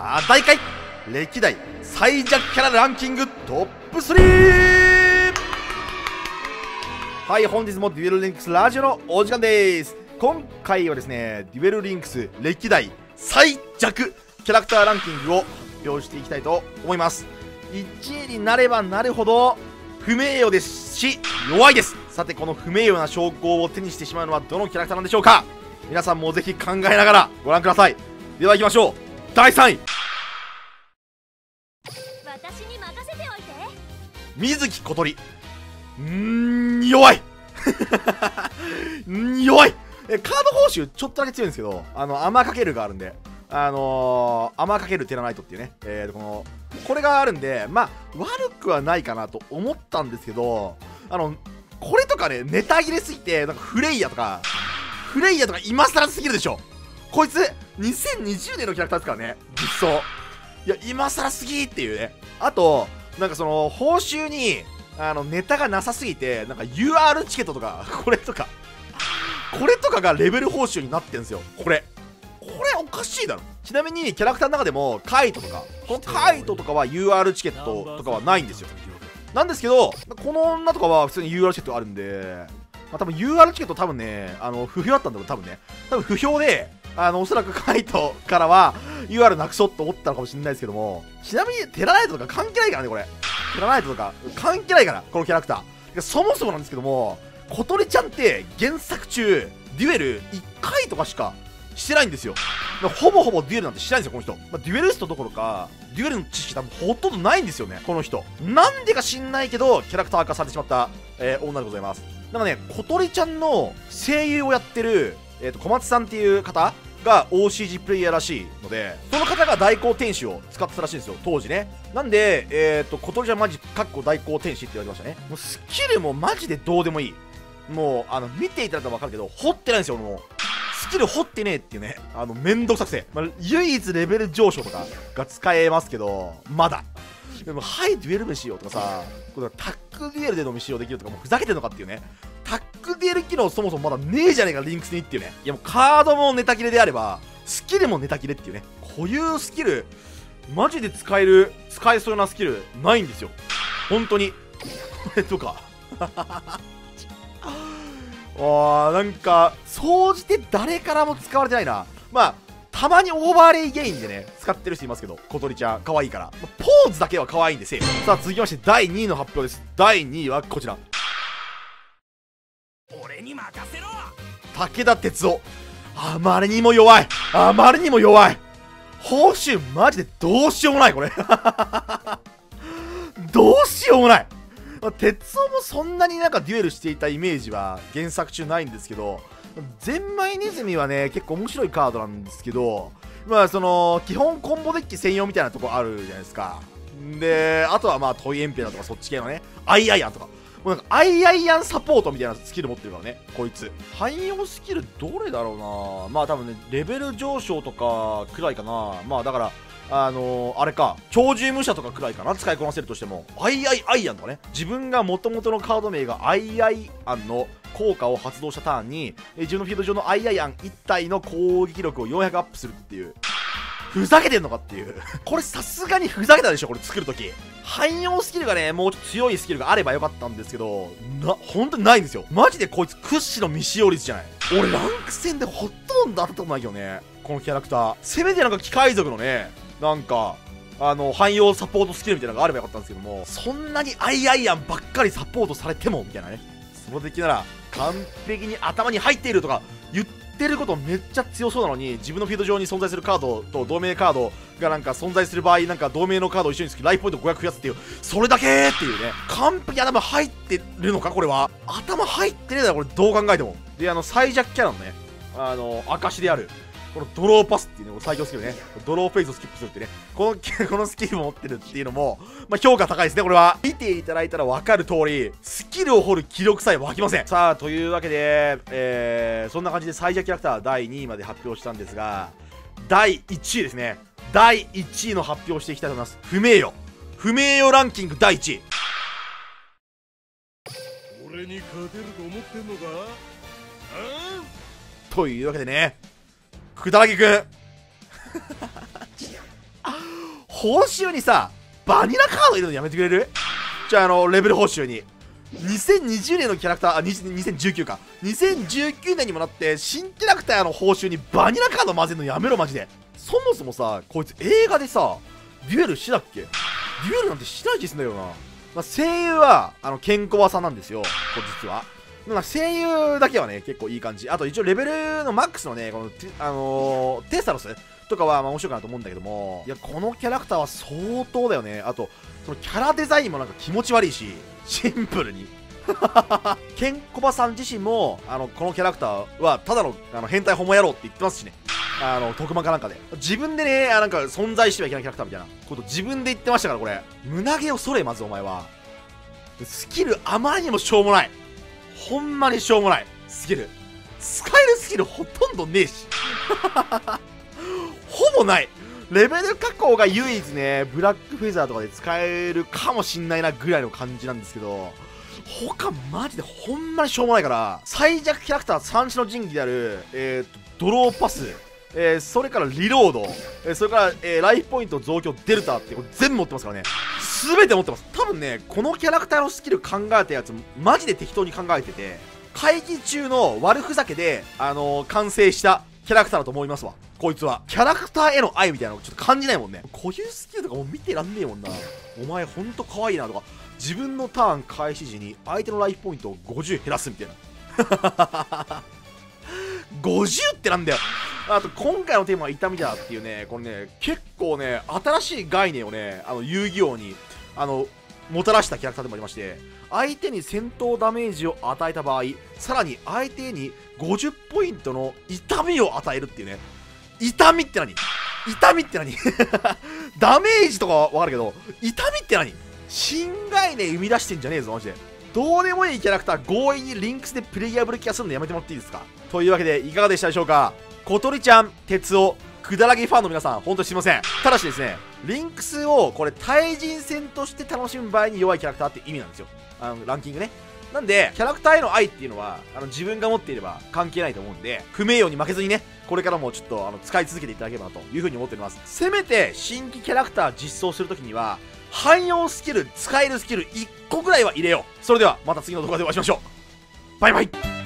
あ大会。歴代最弱キャラランキングトップ 3! はい本日もデュエルリンクスラジオのお時間です。今回はですねデュエルリンクス歴代最弱キャラクターランキングを発表していきたいと思います。1位になればなるほど不名誉ですし弱いです。さてこの不名誉な証拠を手にしてしまうのはどのキャラクターなんでしょうか。皆さんもぜひ考えながらご覧ください。では行きましょう。第3位。水木小鳥。うーん弱い。ん弱い。えカード報酬ちょっとだけ強いんですけどあのアマかけるがあるんで。あのー、アマかけるテラナイトっていうね、えー、このこれがあるんでまあ悪くはないかなと思ったんですけどあのこれとかねネタ切れすぎてなんかフレイヤとかフレイヤとか今更すぎるでしょ。こいつ2020年のキャラクターですからね実装。いや今更すぎっていうね。あとなんかその報酬にあのネタがなさすぎてなんか UR チケットとか これとかこれとかがレベル報酬になってんですよ。これ。これおかしいだろ。ちなみにキャラクターの中でもカイトとかこのカイトとかは UR チケットとかはないんですよ。なんですけどこの女とかは普通に UR チケットあるんでまあ、多分 UR チケット多分ね、あの、不評だったんだろう、多分ね。多分不評で、あの、おそらくカイトからは UR なくそうと思ったのかもしれないですけども、ちなみにテラナイトとか関係ないからね、これ。テラナイトとか関係ないから、このキャラクター。そもそもなんですけども、小鳥ちゃんって原作中、デュエル1回とかしかしてないんですよ。ほぼほぼデュエルなんてしてないんですよ、この人。まあ、デュエリストどころか、デュエルの知識多分ほとんどないんですよね、この人。なんでか知んないけど、キャラクター化されてしまった、えー、女でございます。なんかね、小鳥ちゃんの声優をやってる、えーと、小松さんっていう方が OCG プレイヤーらしいので、その方が代行天使を使ってたらしいんですよ、当時ね。なんで、えっ、ー、と、小鳥ちゃんマジ、かっこ代行天使って言われてましたね。もうスキルもマジでどうでもいい。もう、あの、見ていただいたらわかるけど、掘ってないんですよ、もう。スキル掘ってねえっていうね、あの、めんどくさくて。まあ、唯一レベル上昇とかが使えますけど、まだ。でも、はい、デュエル飯よとかさ、これタックデュエルでのみ使用できるとか、もうふざけてんのかっていうね。タックデュエル機能そもそもまだねえじゃねえか、リンクスにっていうね。いやもうカードもネタ切れであれば、スキルもネタ切れっていうね。固有スキル、マジで使える、使えそうなスキル、ないんですよ。本当に。こ れとか。あー、なんか、総じて誰からも使われてないな。まあ、たまにオーバーレイゲインでね、使ってる人いますけど、小鳥ちゃん、可愛いから。ポーズだけは可愛いんでセーフ。さあ、続きまして、第2位の発表です。第2位はこちら。俺に任せろ武田鉄男。あまりにも弱い。あまりにも弱い。報酬、マジでどうしようもない、これ。どうしようもない。まあ、鉄男もそんなになんかデュエルしていたイメージは原作中ないんですけど、ゼンマイネズミはね、結構面白いカードなんですけど、まあその、基本コンボデッキ専用みたいなとこあるじゃないですか。で、あとはまあトイエンペラとかそっち系のね、アイアイアンとか。もうなんかアイアイアンサポートみたいなスキル持ってるからね、こいつ。汎用スキルどれだろうなまあ多分ね、レベル上昇とかくらいかなまあだから、あのー、あれか、超獣武者とかくらいかな、使いこなせるとしても、アイアイアイアンとかね、自分が元々のカード名がアイアイアンの効果を発動したターンに、え自分のフィールド上のアイアイアン1体の攻撃力を400アップするっていう。ふざけてんのかっていう。これさすがにふざけたでしょ、これ作るとき。汎用スキルがね、もうちょっと強いスキルがあればよかったんですけど、な、本当にないんですよ。マジでこいつ屈指の未使用率じゃない。俺ランク戦でほとんど当たったことないけどね。このキャラクター。せめてなんか機械族のね、なんか、あの、汎用サポートスキルみたいなのがあればよかったんですけども、そんなにアイアイアンばっかりサポートされても、みたいなね。その敵なら、完璧に頭に入っているとか言ってることめっちゃ強そうなのに、自分のフィード上に存在するカードと同盟カードがなんか存在する場合、なんか同盟のカードを一緒につきライフポイント500増やすっていう、それだけっていうね。完璧に頭入ってるのかこれは。頭入ってねえだろ、これどう考えても。で、あの、最弱キャラのね、あの、証である、このドローパスっていうね、最強スキルね。ドローフェイスをスキップするってね。この、このスキルを持ってるっていうのも、まあ、評価高いですね、これは。見ていただいたらわかる通り、スキルを掘る気力さえ湧きません。さあ、というわけで、えー、そんな感じで最弱キャラクター第2位まで発表したんですが、第1位ですね。第1位の発表していきたいと思います。不名誉。不名誉ランキング第1位。俺に勝てると思ってんのか？というわけでね、くだらぎくん。報酬にさバニラカード入れるのやめてくれる？じゃああのレベル報酬に。2020年のキャラクターあ2019か。2019年にもなって新キャラクターの報酬にバニラカード混ぜるのやめろマジで。そもそもさこいつ映画でさデュエルしてたっけ？デュエルなんてしない気すんだよな、まあ、声優はあのケンコバさんなんですよこれ実は。なんか声優だけはね結構いい感じ。あと一応レベルのマックスのねこの,、あのーテサロスとかはまあ面白いかなと思うんだけども。いやこのキャラクターは相当だよね。あとそのキャラデザインもなんか気持ち悪いし。シンプルに。ケンコバさん自身もあのこのキャラクターはただのあの変態ホモ野郎って言ってますしね。あの特番かなんかで。自分でねあなんか存在してはいけないキャラクターみたいなこと。自分で言ってましたからこれ。胸毛をそれまずお前は。スキルあまりにもしょうもない。ほんまにしょうもない。スキル。使えるスキルほとんどねえし。ほぼない。レベル加工が唯一ねブラックフェザーとかで使えるかもしんないなぐらいの感じなんですけど他マジでほんまにしょうもないから最弱キャラクター三種の神器である、えーと、ドローパス。えー、それからリロード、えー、それから、えー、ライフポイント増強デルタってこれ全部持ってますからね。全て持ってます。多分ねこのキャラクターのスキル考えたやつマジで適当に考えてて会議中の悪ふざけで、あのー、完成したキャラクターだと思いますわ。こいつは。キャラクターへの愛みたいなのちょっと感じないもんね。固有スキルとかもう見てらんねえもんな。お前ほんと可愛いなとか。自分のターン開始時に相手のライフポイントを50減らすみたいな。50ってなんだよ。あと今回のテーマは痛みだっていうねこれね結構ね新しい概念をねあの遊戯王にあのもたらしたキャラクターでもありまして相手に戦闘ダメージを与えた場合さらに相手に50ポイントの痛みを与えるっていうね。痛みって何？痛みって何？ダメージとかはわかるけど痛みって何？新概念生み出してんじゃねえぞマジで。どうでもいいキャラクター強引にリンクスでプレイヤブル気がするのやめてもらっていいですか？というわけでいかがでしたでしょうか？小鳥ちゃん鉄夫くだらぎファンの皆さん本当にすいません。ただしですねリンクスをこれ対人戦として楽しむ場合に弱いキャラクターって意味なんですよ。あのランキングね。なんでキャラクターへの愛っていうのはあの自分が持っていれば関係ないと思うんで不名誉に負けずにねこれからもちょっとあの使い続けていただければなというふうに思っております。せめて新規キャラクター実装するときには汎用スキル使えるスキル1個ぐらいは入れよう。それではまた次の動画でお会いしましょう。バイバイ。